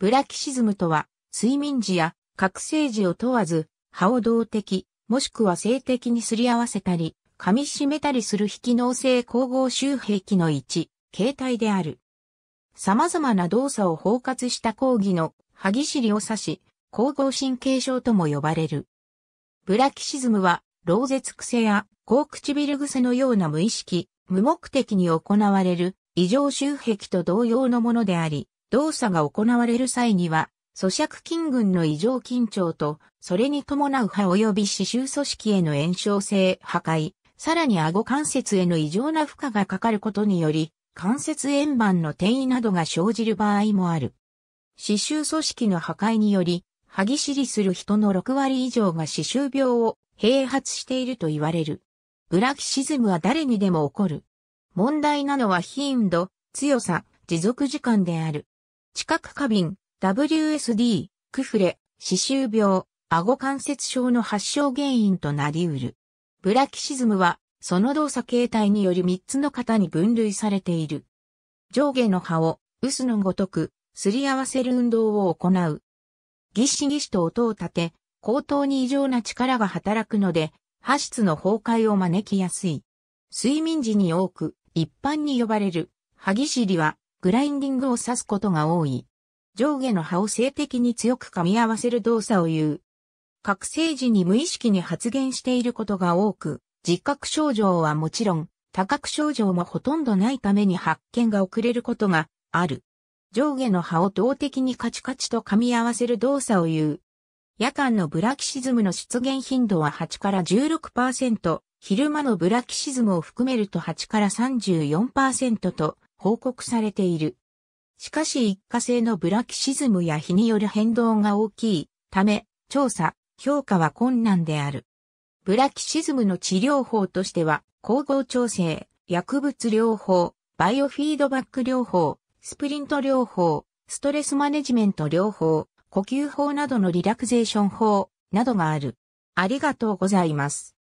ブラキシズムとは、睡眠時や覚醒時を問わず、歯を動的、もしくは性的にすり合わせたり、噛み締めたりする非機能性光合周兵器の一、形態である。様々な動作を包括した講義の歯ぎしりを指し、光合神経症とも呼ばれる。ブラキシズムは、老絶癖や高唇癖のような無意識、無目的に行われる異常周壁と同様のものであり、動作が行われる際には、咀嚼筋群の異常緊張と、それに伴う歯及び歯周組織への炎症性破壊、さらに顎関節への異常な負荷がかかることにより、関節円盤の転移などが生じる場合もある。歯周組織の破壊により、歯ぎしりする人の6割以上が歯周病を併発していると言われる。ブラキシズムは誰にでも起こる。問題なのは頻度、強さ、持続時間である。知覚過敏、WSD、クフレ、歯周病、顎関節症の発症原因となり得る。ブラキシズムは、その動作形態により3つの型に分類されている。上下の歯を、薄のごとく、すり合わせる運動を行う。ぎっしぎしと音を立て、口頭に異常な力が働くので、歯質の崩壊を招きやすい。睡眠時に多く、一般に呼ばれる、歯ぎしりは、グラインディングを指すことが多い。上下の歯を性的に強く噛み合わせる動作を言う。覚醒時に無意識に発現していることが多く、自覚症状はもちろん、多覚症状もほとんどないために発見が遅れることがある。上下の歯を動的にカチカチと噛み合わせる動作を言う。夜間のブラキシズムの出現頻度は8から16%、昼間のブラキシズムを含めると8から34%と報告されている。しかし一過性のブラキシズムや日による変動が大きいため、調査、評価は困難である。ブラキシズムの治療法としては、光合調整、薬物療法、バイオフィードバック療法、スプリント療法、ストレスマネジメント療法、呼吸法などのリラクゼーション法などがある。ありがとうございます。